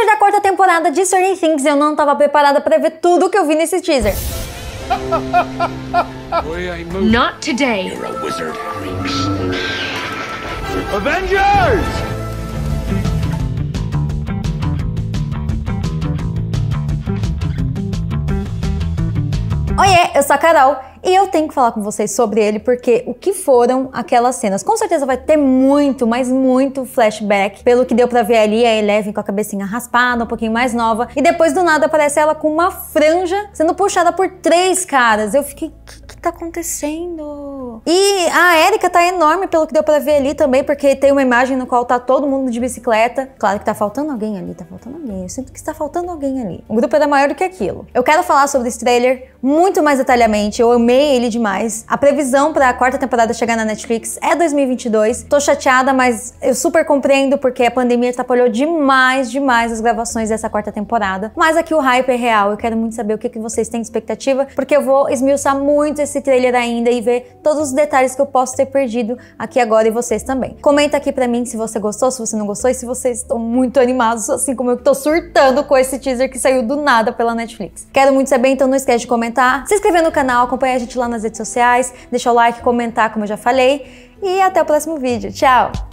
Teaser da quarta temporada de Stranger Things. Eu não tava preparada para ver tudo que eu vi nesse teaser. Not today. You're a wizard. Avengers! Oiê, eu sou a Carol e eu tenho que falar com vocês sobre ele porque o que foram aquelas cenas? Com certeza vai ter muito, mas muito flashback. Pelo que deu pra ver ali, a Eleven com a cabecinha raspada, um pouquinho mais nova. E depois do nada aparece ela com uma franja sendo puxada por três caras. Eu fiquei, o que, que tá acontecendo? E a Erika tá enorme pelo que deu pra ver ali também, porque tem uma imagem no qual tá todo mundo de bicicleta. Claro que tá faltando alguém ali, tá faltando alguém. Eu sinto que está faltando alguém ali. O grupo era maior do que aquilo. Eu quero falar sobre esse trailer muito mais detalhadamente. Eu amei ele demais. A previsão para a quarta temporada chegar na Netflix é 2022. Tô chateada, mas eu super compreendo porque a pandemia atrapalhou demais, demais as gravações dessa quarta temporada. Mas aqui o hype é real. Eu quero muito saber o que, que vocês têm de expectativa, porque eu vou esmiuçar muito esse trailer ainda e ver todos os detalhes que eu posso ter perdido aqui agora e vocês também. Comenta aqui para mim se você gostou, se você não gostou e se vocês estão muito animados, assim como eu que tô surtando com esse teaser que saiu do nada pela Netflix. Quero muito saber, então não esquece de comentar, se inscrever no canal, acompanhar a gente lá nas redes sociais, deixar o like, comentar, como eu já falei. E até o próximo vídeo. Tchau!